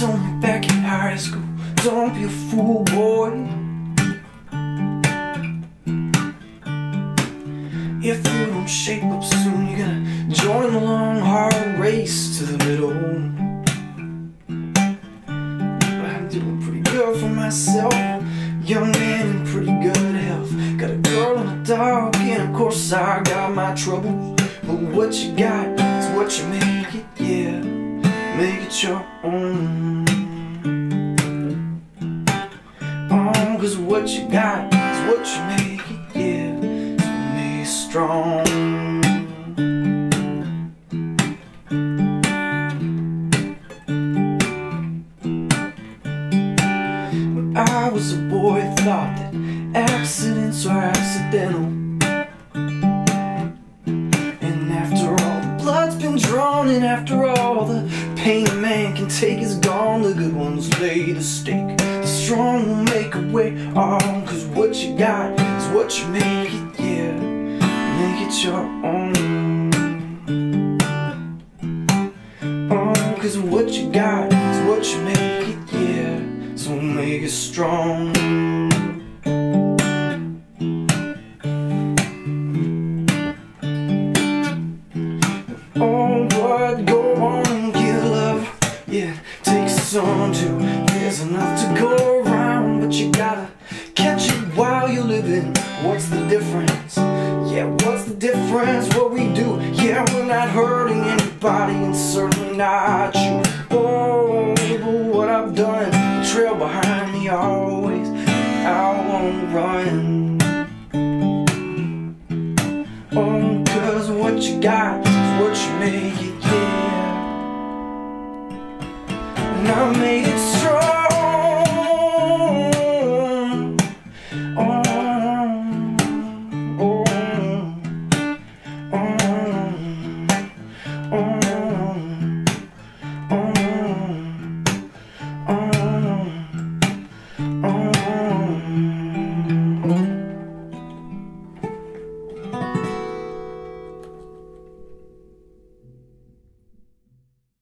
told me back in high school, don't be a fool, boy. If you don't shape up soon, you're gonna join the long, hard race to the middle. But I'm doing pretty good for myself, young man in pretty good health. Got a girl and a dog, and of course I got my troubles. But what you got is what you make it, yeah. Make it your own. Oh, cause what you got is what you make it, yeah. Make it strong. When I was a boy, I thought that accidents were accidental. And after all the blood's been drawn, and after all the take is gone, the good ones lay the stake. The strong will make a way on, cause what you got is what you make it, yeah. Make it your own. Oh, cause what you got is what you make it, yeah. So make it strong. Oh, but go on love. Yeah, take some too. There's enough to go around, but you gotta catch it while you're living. What's the difference? Yeah, what's the difference? What we do? Yeah, we're not hurting anybody, and certainly not you. Oh, but what I've done, the trail behind me always. I won't run. Oh, cause what you got now made